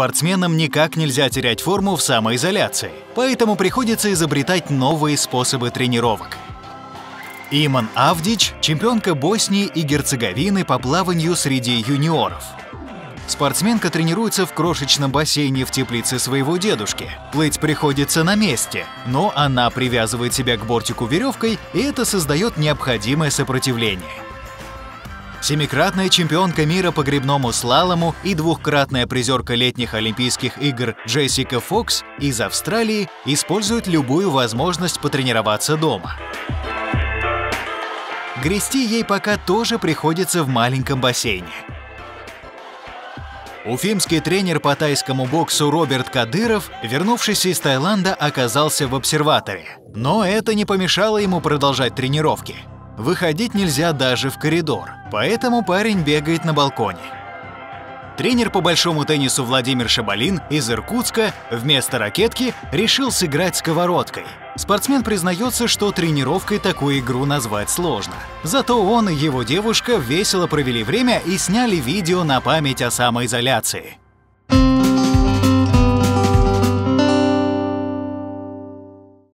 Спортсменам никак нельзя терять форму в самоизоляции, поэтому приходится изобретать новые способы тренировок. Иман Авдич – чемпионка Боснии и Герцеговины по плаванию среди юниоров. Спортсменка тренируется в крошечном бассейне в теплице своего дедушки. Плыть приходится на месте, но она привязывает себя к бортику веревкой, и это создает необходимое сопротивление. Семикратная чемпионка мира по гребному слалому и двухкратная призерка летних Олимпийских игр Джессика Фокс из Австралии использует любую возможность потренироваться дома. Грести ей пока тоже приходится в маленьком бассейне. Уфимский тренер по тайскому боксу Роберт Кадыров, вернувшийся из Таиланда, оказался в обсерваторе. Но это не помешало ему продолжать тренировки. Выходить нельзя даже в коридор, поэтому парень бегает на балконе. Тренер по большому теннису Владимир Шабалин из Иркутска вместо ракетки решил сыграть сковородкой. Спортсмен признается, что тренировкой такую игру назвать сложно. Зато он и его девушка весело провели время и сняли видео на память о самоизоляции.